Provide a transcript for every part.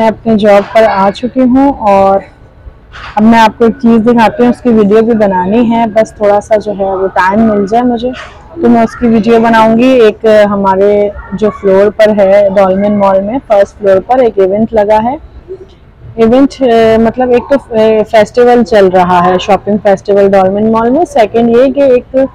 मैं अपने जॉब पर आ चुकी हूँ और अब मैं आपको एक चीज़ दिखाती हूँ, उसकी वीडियो भी बनानी है। बस थोड़ा सा जो है वो टाइम मिल जाए मुझे। तो मैं उसकी वीडियो बनाऊँगी। एक हमारे जो फ्लोर पर है डॉलमिन मॉल में फ़र्स्ट फ्लोर पर एक इवेंट लगा है। इवेंट मतलब एक तो फेस्टिवल चल रहा है शॉपिंग फेस्टिवल डॉलमिन मॉल में। सेकंड ये कि एक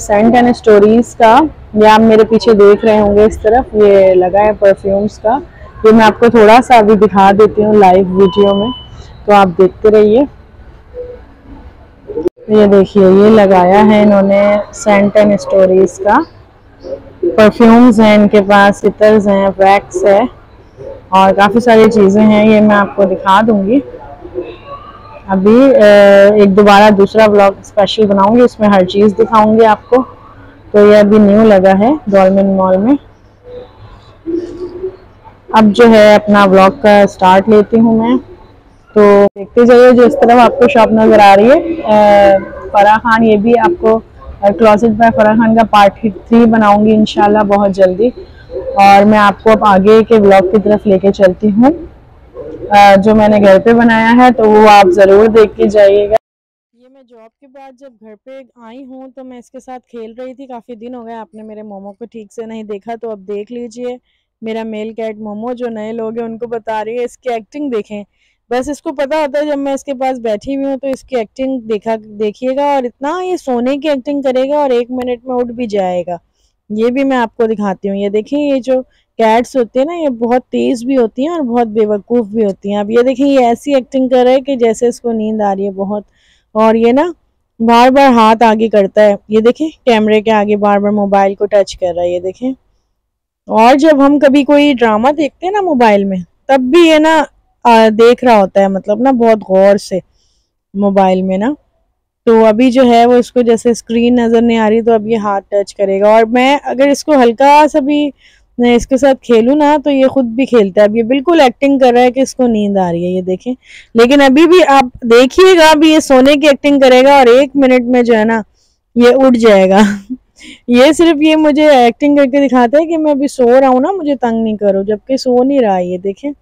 सेंट एंड स्टोरीज का, या आप मेरे पीछे देख रहे होंगे इस तरफ़, ये लगा है परफ्यूम्स का। ये मैं आपको थोड़ा सा अभी दिखा देती हूँ लाइव वीडियो में। तो आप देखते रहिए। ये देखिए, ये लगाया है इन्होंने सेंट एंड स्टोरीज का। परफ्यूम्स हैं इनके पास इतर्स हैं वैक्स है, और काफ़ी सारी चीज़ें हैं, ये मैं आपको दिखा दूँगी। अभी एक दोबारा दूसरा ब्लॉग स्पेशल बनाऊँगी, उसमें हर चीज़ दिखाऊँगी आपको। तो ये अभी न्यू लगा है डॉलमिन मॉल में। अब जो है अपना ब्लॉग का स्टार्ट लेती हूँ मैं। तो देखते जाइए जो इस तरफ़ आपको शॉप नज़र आ रही है। फराह खान, ये भी आपको क्लॉसेट बाय फराह खान का पार्ट थ्री बनाऊँगी इनशाला बहुत जल्दी। और मैं आपको अब आगे के ब्लॉग की तरफ़ लेके चलती हूँ। जो मैंने घर पे बनाया है तो वो आप ज़रूर देख के जाइएगा। ये मैं जॉब के बाद जब घर पे आई हूँ तो मैं इसके साथ खेल रही थी। काफ़ी दिन हो गए आपने मेरे मोमो को ठीक से नहीं देखा तो अब देख लीजिए। मेरा मेल कैट मोमो जो नए लोग हैं, उनको बता रही है, इसकी एक्टिंग देखें। बस इसको पता होता है, जब मैं इसके पास बैठी हुई हूँ तो इसकी एक्टिंग देखा, देखिएगा और इतना ये सोने की एक्टिंग करेगा और एक मिनट में उठ भी जाएगा। ये भी मैं आपको दिखाती हूँ। ये देखिए, ये जो कैट्स होते हैं ना, ये बहुत तेज़ भी होती हैं और बहुत बेवकूफ़ भी होती हैं। अब ये देखें ये ऐसी एक्टिंग कर रहा है कि जैसे इसको नींद आ रही है बहुत। और ये ना बार बार हाथ आगे करता है। ये देखें कैमरे के आगे बार बार मोबाइल को टच कर रहा है। ये देखें और जब हम कभी कोई ड्रामा देखते हैं ना मोबाइल में तब भी ये ना आ, देख रहा होता है मतलब ना बहुत गौर से मोबाइल में ना। तो अभी जो है वो इसको जैसे स्क्रीन नज़र नहीं आ रही तो अब ये हाथ टच करेगा। और मैं अगर इसको हल्का सा भी मैं इसके साथ खेलूँ ना तो ये खुद भी खेलता है। अब ये बिल्कुल एक्टिंग कर रहा है कि इसको नींद आ रही है ये देखें। लेकिन अभी भी आप देखिएगा अभी ये सोने की एक्टिंग करेगा और एक मिनट में जो है ना ये उठ जाएगा। ये सिर्फ़ ये मुझे एक्टिंग करके दिखाता है कि मैं अभी सो रहा हूँ ना, मुझे तंग नहीं करो, जबकि सो नहीं रहा ये, देखें।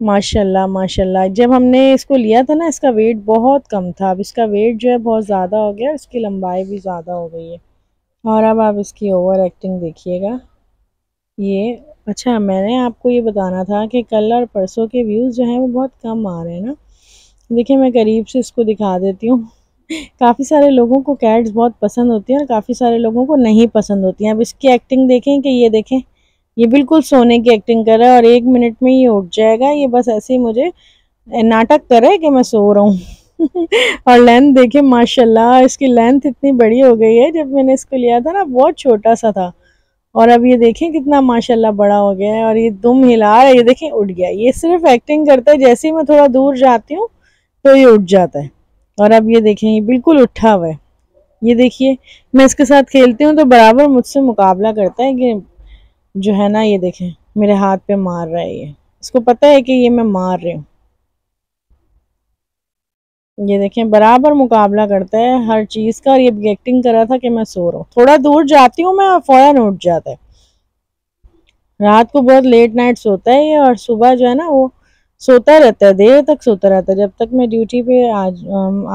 माशाल्लाह माशाल्लाह। जब हमने इसको लिया था ना, इसका वेट बहुत कम था। अब इसका वेट जो है बहुत ज़्यादा हो गया, इसकी लंबाई भी ज़्यादा हो गई है। और अब आप इसकी ओवर एक्टिंग देखिएगा। ये अच्छा मैंने आपको ये बताना था कि कल और परसों के व्यूज़ जो हैं वो बहुत कम आ रहे हैं ना। देखिए, मैं करीब से इसको दिखा देती हूँ। काफ़ी सारे लोगों को कैट्स बहुत पसंद होती हैं और काफ़ी सारे लोगों को नहीं पसंद होती हैं। अब इसकी एक्टिंग देखें कि ये देखें, ये बिल्कुल सोने की एक्टिंग कर रहा है और एक मिनट में ये उठ जाएगा। ये बस ऐसे ही मुझे नाटक कर कि मैं सो रहा हूँ। और लेंथ देखें, माशाल्लाह, इसकी लेंथ इतनी बड़ी हो गई है। जब मैंने इसको लिया था ना, बहुत छोटा सा था। और अब ये देखें कितना माशाल्लाह बड़ा हो गया है और ये दुम हिला रहा है। ये देखें, उठ गया ये सिर्फ़ एक्टिंग करता है। जैसे ही मैं थोड़ा दूर जाती हूँ तो ये उठ जाता है। और अब ये देखें, ये बिल्कुल उठा हुआ है। ये देखिए, मैं इसके साथ खेलती हूँ तो बराबर मुझसे मुकाबला करता है कि जो है ना, ये देखें, मेरे हाथ पे मार रहा है ये। इसको पता है कि ये मैं मार रही हूँ। ये देखें, बराबर मुकाबला करता है हर चीज़ का और ये एक्टिंग कर रहा था कि मैं सो रहा हूँ। थोड़ा दूर जाती हूँ मैं फ़ौरन उठ जाता है। रात को बहुत लेट नाइट सोता है ये और सुबह जो है ना, वो सोता रहता है, देर तक सोता रहता है। जब तक मैं ड्यूटी पे आज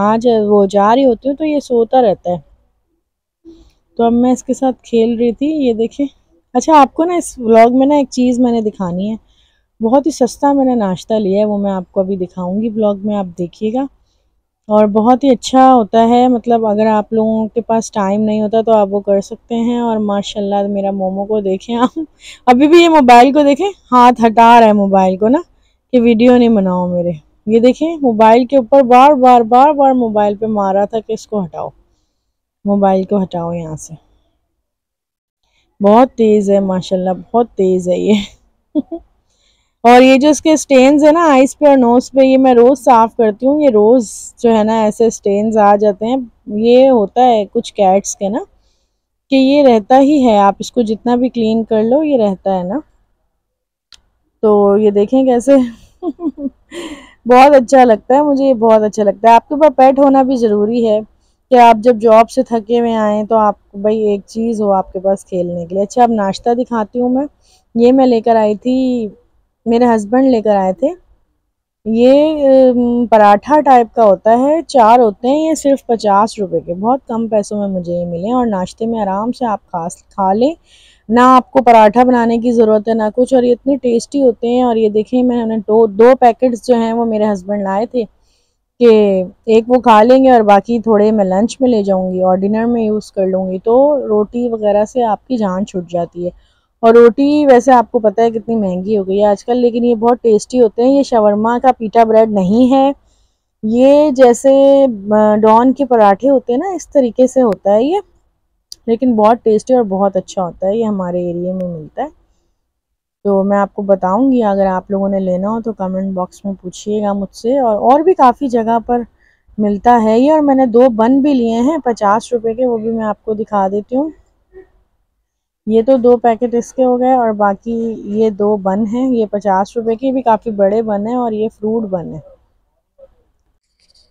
आज वो जा रही होती हूँ तो ये सोता रहता है। तो अब मैं इसके साथ खेल रही थी, ये देखें अच्छा आपको ना इस व्लॉग में ना एक चीज़ मैंने दिखानी है। बहुत ही सस्ता मैंने नाश्ता लिया है, वो मैं आपको अभी दिखाऊँगी ब्लॉग में, आप देखिएगा। और बहुत ही अच्छा होता है मतलब अगर आप लोगों के पास टाइम नहीं होता तो आप वो कर सकते हैं। और माशाल्लाह, मेरा मोमो को देखें आप। अभी भी ये मोबाइल को देखें? हाथ हटा रहा है मोबाइल को ना। कि वीडियो नहीं बनाओ मेरे। ये देखें, मोबाइल के ऊपर बार बार बार बार मोबाइल पे मारा था कि इसको हटाओ। मोबाइल को हटाओ यहाँ से। बहुत तेज़ है, माशाल्लाह, बहुत तेज़ है ये। और ये जो इसके स्टेन्स है ना आइस पे और नोज़ पे, ये मैं रोज़ साफ़ करती हूँ। ये रोज़ जो है ना, ऐसे स्टेन्स आ जाते हैं। ये होता है कुछ कैट्स के ना, कि ये रहता ही है। आप इसको जितना भी क्लीन कर लो, ये रहता है ना। तो ये देखें कैसे बहुत अच्छा लगता है, मुझे ये बहुत अच्छा लगता है। आपके पास पेट होना भी ज़रूरी है कि आप जब जॉब से थके हुए आएँ तो आप, भाई, एक चीज़ हो आपके पास खेलने के लिए। अच्छा अब नाश्ता दिखाती हूँ मैं। ये मैं लेकर आई थी, मेरे हस्बैंड लेकर आए थे। ये पराठा टाइप का होता है, चार होते हैं, ये सिर्फ़ पचास रुपए के। बहुत कम पैसों में मुझे ये मिले और नाश्ते में आराम से आप खा खा लें। ना आपको पराठा बनाने की ज़रूरत है, ना कुछ, और ये इतने टेस्टी होते हैं, और ये देखें मैंने दो दो पैकेट्स जो हैं वो मेरे हस्बैंड लाए थे कि एक वो खा लेंगे और बाकी थोड़े मैं लंच में ले जाऊँगी और डिनर में यूज़ कर लूँगी। तो रोटी वगैरह से आपकी जान छूट जाती है। और रोटी वैसे आपको पता है कितनी महँगी हो गई है आजकल, लेकिन ये बहुत टेस्टी होते हैं। ये शवरमा का पीटा ब्रेड नहीं है। ये जैसे डॉन के पराठे होते हैं ना, इस तरीके से होता है ये। लेकिन बहुत टेस्टी और बहुत अच्छा होता है, ये हमारे एरिए में मिलता है। तो मैं आपको बताऊँगी, अगर आप लोगों ने लेना हो तो कमेंट बॉक्स में पूछिएगा मुझसे। और और भी काफ़ी जगह पर मिलता है ये, और मैंने दो बन भी लिए हैं, पचास रुपए के, वो भी मैं आपको दिखा देती हूँ। ये तो दो पैकेट इसके हो गए, और बाकी ये दो बन हैं, ये पचास रुपए के भी काफ़ी बड़े बन हैं, और ये फ्रूट बन है।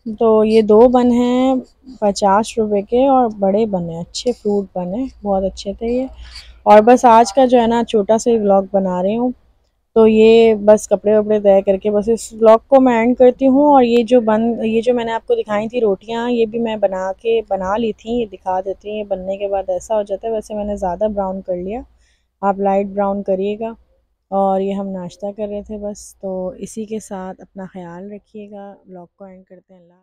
तो ये दो बन हैं, पचास रुपए के और बड़े बने अच्छे फ्रूट बने बहुत अच्छे थे ये। और बस आज का जो है ना, छोटा सा व्लॉग बना रही हूँ। तो ये बस कपड़े वपड़े तय करके बस इस ब्लॉग को मैं एंड करती हूँ और ये जो बन, ये जो मैंने आपको दिखाई थी रोटियाँ, ये भी मैं बना के, बना ली थी, ये दिखा देती हूँ ये बनने के बाद ऐसा हो जाता है, वैसे मैंने ज़्यादा ब्राउन कर लिया। आप लाइट ब्राउन करिएगा। और ये हम नाश्ता कर रहे थे बस तो इसी के साथ अपना ख्याल रखिएगा, ब्लॉग को एंड करते हैं, अल्लाह